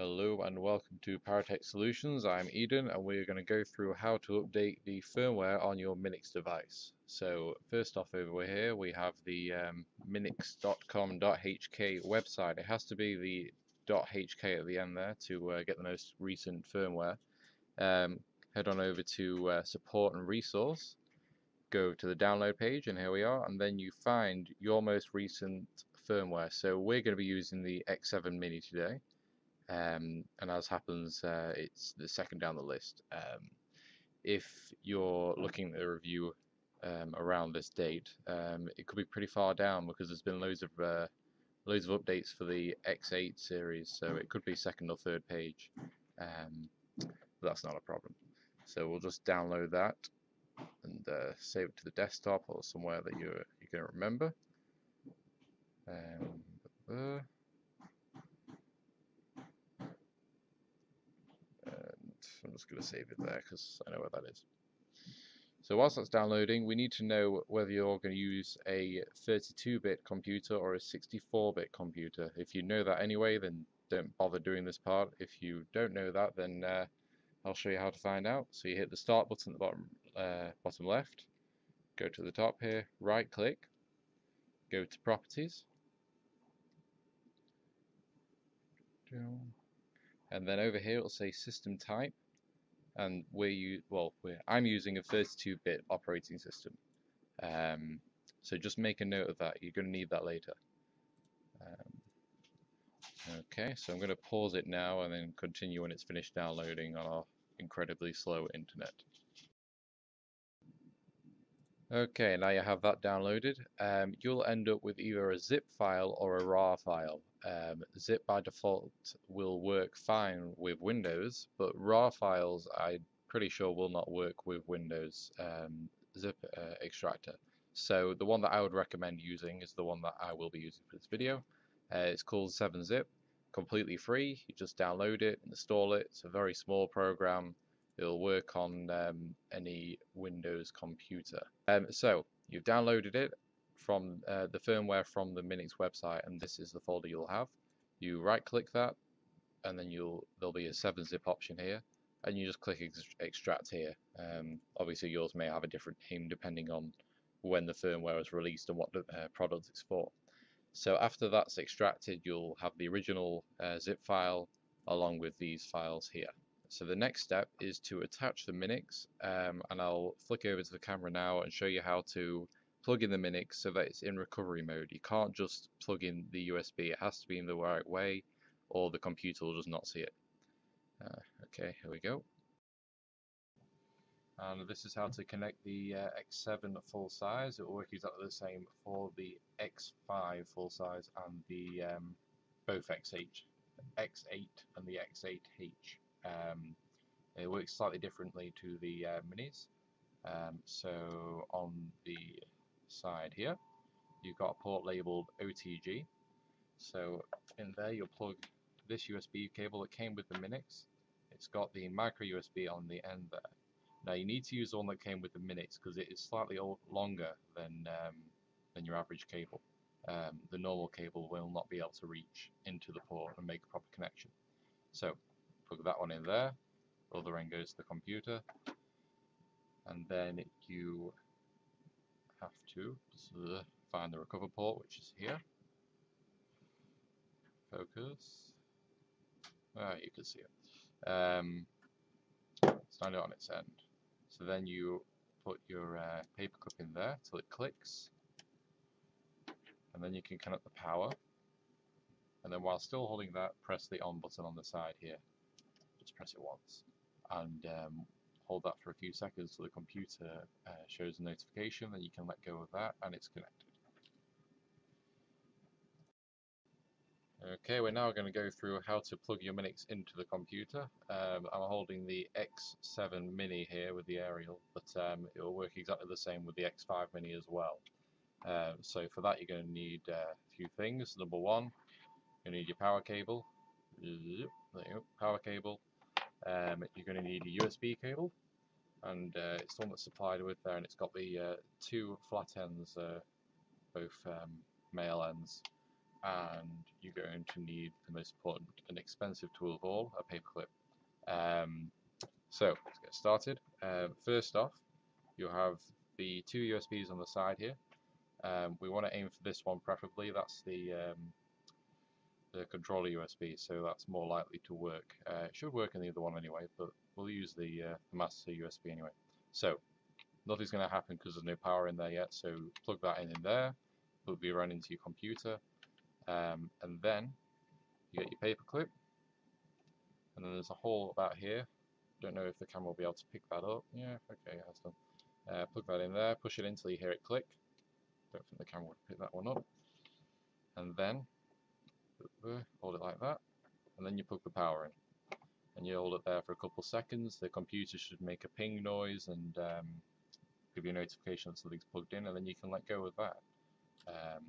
Hello and welcome to Parotec Solutions. I'm Eden and we're going to go through how to update the firmware on your Minix device. So first off over here we have the um, minix.com.hk website. It has to be the .hk at the end there to uh, get the most recent firmware. Um, head on over to uh, support and resource, go to the download page and here we are and then you find your most recent firmware. So we're going to be using the X7 Mini today um, and as happens uh, it's the second down the list. Um, if you're looking at a review um, around this date, um, it could be pretty far down because there's been loads of uh, loads of updates for the X8 series, so it could be second or third page. Um, that's not a problem. So we'll just download that and uh, save it to the desktop or somewhere that you're going to remember. Um, uh, I'm just going to save it there because I know where that is. So whilst that's downloading, we need to know whether you're going to use a 32-bit computer or a 64-bit computer. If you know that anyway, then don't bother doing this part. If you don't know that, then uh, I'll show you how to find out. So you hit the start button at the bottom, uh, bottom left, go to the top here, right click, go to properties, and then over here it will say system type and we're you well we're, I'm using a 32-bit operating system. Um, so just make a note of that. You're going to need that later. Um, okay so I'm going to pause it now and then continue when it's finished downloading on our incredibly slow internet okay now you have that downloaded um, you'll end up with either a zip file or a RAR file um, zip by default will work fine with Windows, but RAR files I'm pretty sure will not work with Windows um, zip uh, extractor. So the one that I would recommend using is the one that I will be using for this video. Uh, it's called 7-Zip, completely free. You just download it, install it. It's a very small program. It'll work on um, any Windows computer. Um, so you've downloaded it from uh, the firmware from the Minix website and this is the folder you'll have. You right click that and then you'll there'll be a 7-zip option here and you just click ex extract here. Um, obviously yours may have a different name depending on when the firmware was released and what the uh, product it's for. So after that's extracted you'll have the original uh, zip file along with these files here. So the next step is to attach the Minix um, and I'll flick over to the camera now and show you how to plug in the Minix so that it's in recovery mode. You can't just plug in the USB, it has to be in the right way or the computer will just not see it. Uh, okay, here we go. And this is how to connect the uh, X7 full size. It will work exactly the same for the X5 full size and the um, both X8, X8 and the X8H. Um, it works slightly differently to the uh, minis. Um, so on the side here you've got a port labeled OTG so in there you'll plug this USB cable that came with the Minix. It's got the micro USB on the end there. Now you need to use the one that came with the Minix because it is slightly longer than um, than your average cable. Um, the normal cable will not be able to reach into the port and make a proper connection. So plug that one in there. Other end goes to the computer. And then you have to find the recover port which is here. Focus. Ah, you can see it. Um, stand it on its end. So then you put your uh, paper clip in there till it clicks. And then you can connect the power. And then while still holding that press the on button on the side here press it once and um, hold that for a few seconds so the computer uh, shows a notification, then you can let go of that and it's connected. Okay, we're now going to go through how to plug your Minix into the computer. Um, I'm holding the X7 Mini here with the aerial, but um, it will work exactly the same with the X5 Mini as well. Um, so for that you're going to need uh, a few things. Number one, you need your power cable. Power cable. Um, you're going to need a USB cable and uh, it's the one that's supplied with there and it's got the uh, two flat ends, uh, both um, male ends and you're going to need the most important and expensive tool of all, a paperclip. Um, so let's get started. Uh, first off, you have the two USBs on the side here. Um, we want to aim for this one preferably. That's the um, the controller USB, so that's more likely to work. Uh, it should work in the other one anyway, but we'll use the, uh, the master USB anyway. So nothing's going to happen because there's no power in there yet, so plug that in in there, it'll be run into your computer, um, and then you get your paper clip, and then there's a hole about here. Don't know if the camera will be able to pick that up. Yeah, okay, it has done. Uh, plug that in there, push it in until you hear it click. Don't think the camera would pick that one up. And then hold it like that, and then you plug the power in. And you hold it there for a couple seconds. The computer should make a ping noise and um, give you a notification that something's plugged in, and then you can let go of that. Um,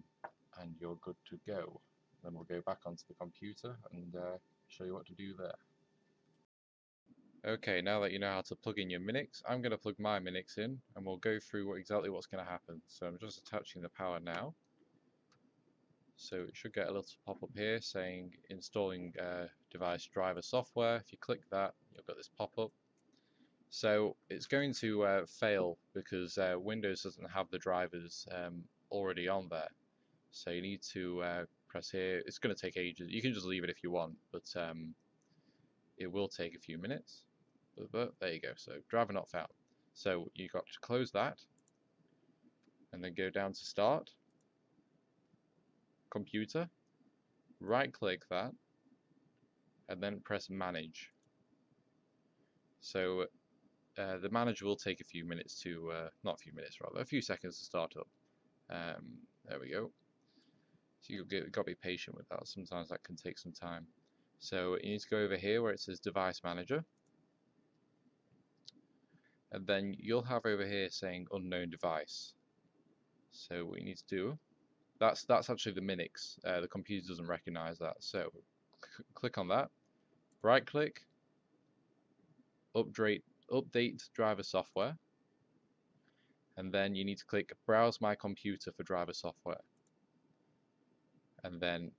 and you're good to go. Then we'll go back onto the computer and uh, show you what to do there. Okay, now that you know how to plug in your Minix, I'm going to plug my Minix in and we'll go through what, exactly what's going to happen. So I'm just attaching the power now. So it should get a little pop-up here saying installing uh, device driver software. If you click that, you'll get this pop-up. So it's going to uh, fail because uh, Windows doesn't have the drivers um, already on there. So you need to uh, press here. It's going to take ages. You can just leave it if you want, but um, it will take a few minutes. But, but there you go. So driver not found. So you got to close that and then go down to start computer, right click that, and then press manage. So uh, the manager will take a few minutes to, uh, not a few minutes rather, a few seconds to start up. Um, there we go. So you've got to be patient with that. Sometimes that can take some time. So you need to go over here where it says device manager. And then you'll have over here saying unknown device. So what you need to do that's that's actually the Minix. Uh, the computer doesn't recognize that. So click on that, right click, update update driver software, and then you need to click browse my computer for driver software. And then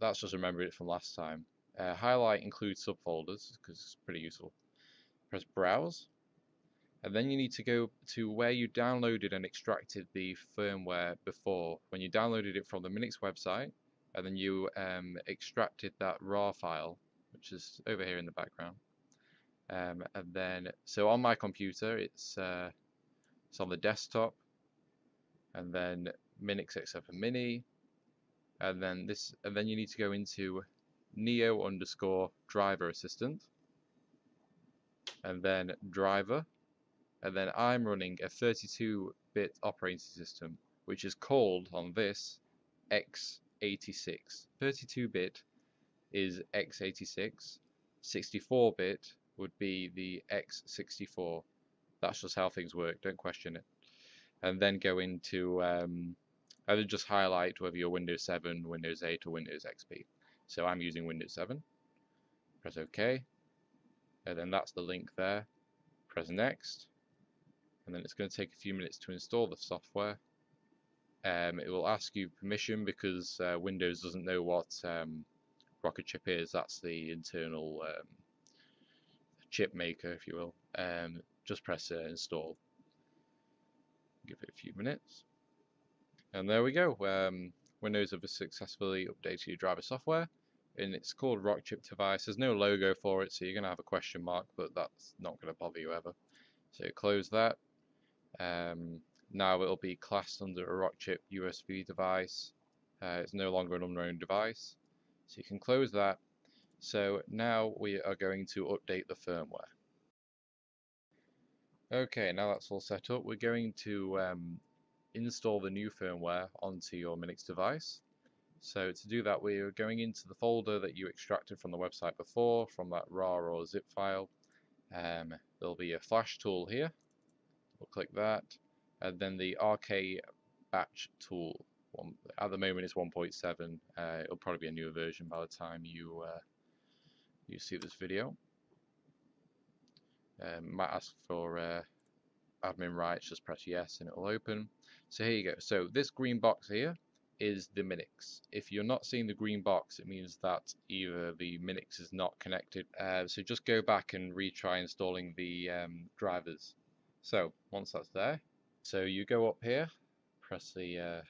that's just remembered it from last time. Uh, highlight include subfolders because it's pretty useful. Press browse and then you need to go to where you downloaded and extracted the firmware before. When you downloaded it from the Minix website, and then you um, extracted that RAR file, which is over here in the background. Um, and then, so on my computer, it's uh, it's on the desktop, and then Minix for Mini, and then this, and then you need to go into Neo underscore driver assistant, and then driver, and then I'm running a 32-bit operating system which is called on this x86 32-bit is x86 64-bit would be the x64 that's just how things work don't question it. And then go into um, either just highlight whether you're Windows 7 Windows 8 or Windows XP so I'm using Windows 7 press OK. And then that's the link there. Press next and then it's going to take a few minutes to install the software. Um, it will ask you permission because uh, Windows doesn't know what um, Rockchip is. That's the internal um, chip maker, if you will. Um, just press uh, install. Give it a few minutes. And there we go. Um, Windows have successfully updated your driver software and it's called Rockchip device. There's no logo for it, so you're going to have a question mark, but that's not going to bother you ever. So close that, um, now it'll be classed under a Rockchip USB device. Uh, it's no longer an unknown device. So you can close that. So now we are going to update the firmware. Okay, now that's all set up, we're going to um, install the new firmware onto your Minix device. So to do that, we're going into the folder that you extracted from the website before, from that RAR or zip file. Um, there'll be a flash tool here, We'll click that. And then the RK batch tool. One, at the moment it's 1.7. Uh, it'll probably be a newer version by the time you uh, you see this video. Um, might ask for uh, admin rights, just press yes and it'll open. So here you go. So this green box here is the Minix. If you're not seeing the green box, it means that either the Minix is not connected. Uh, so just go back and retry installing the um, drivers. So once that's there, so you go up here, press the uh,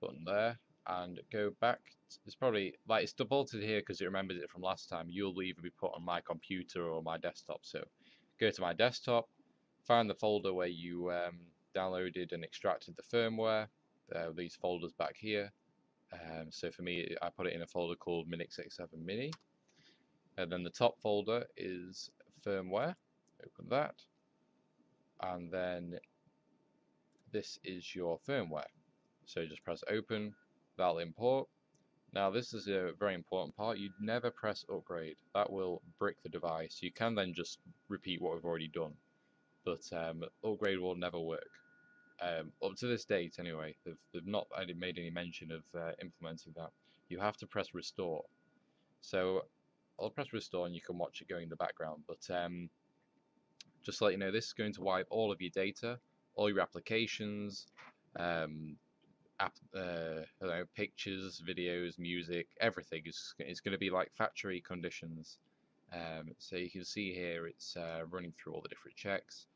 button there, and go back. It's probably like it's defaulted here because it remembers it from last time. You'll either be put on my computer or my desktop. So go to my desktop, find the folder where you um, downloaded and extracted the firmware. Uh, these folders back here. Um, so for me, I put it in a folder called Minix X7 Mini. And then the top folder is firmware. Open that. And then this is your firmware. So just press open, that'll import. Now this is a very important part, you never press upgrade, that will brick the device. You can then just repeat what we've already done, but um, upgrade will never work. Um, up to this date anyway, they've, they've not made any mention of uh, implementing that. You have to press restore. So I'll press restore and you can watch it going in the background, but um, just to let you know, this is going to wipe all of your data, all your applications, um, app, uh, know, pictures, videos, music, everything is, is going to be like factory conditions. Um, so you can see here it's uh, running through all the different checks.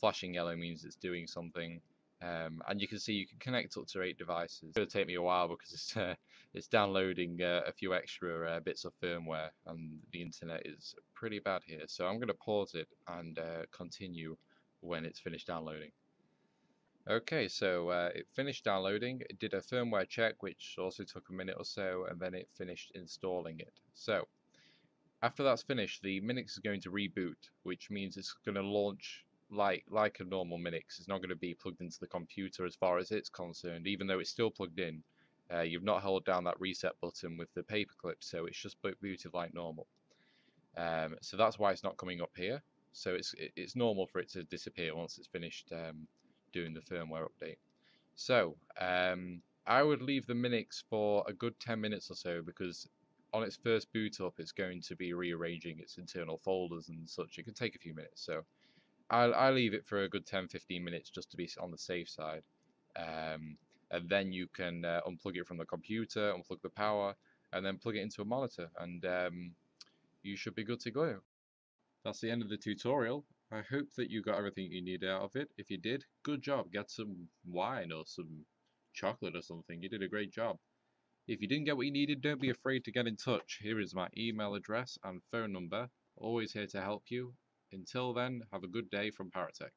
Flashing yellow means it's doing something. Um, and you can see you can connect up to eight devices. It's going to take me a while because it's uh, it's downloading uh, a few extra uh, bits of firmware and the internet is pretty bad here. So I'm going to pause it and uh, continue when it's finished downloading. Okay, so uh, it finished downloading, it did a firmware check which also took a minute or so and then it finished installing it. So after that's finished the Minix is going to reboot which means it's going to launch like like a normal Minix. It's not going to be plugged into the computer as far as it's concerned even though it's still plugged in. Uh, you've not held down that reset button with the paperclip so it's just booted like normal. Um, so that's why it's not coming up here. So it's it's normal for it to disappear once it's finished um, doing the firmware update. So um, I would leave the Minix for a good 10 minutes or so because on its first boot up it's going to be rearranging its internal folders and such. It could take a few minutes so I'll, I'll leave it for a good 10-15 minutes just to be on the safe side. Um, and then you can uh, unplug it from the computer, unplug the power, and then plug it into a monitor and um, you should be good to go. That's the end of the tutorial. I hope that you got everything you needed out of it. If you did, good job. Get some wine or some chocolate or something. You did a great job. If you didn't get what you needed, don't be afraid to get in touch. Here is my email address and phone number. Always here to help you. Until then, have a good day from Parotec.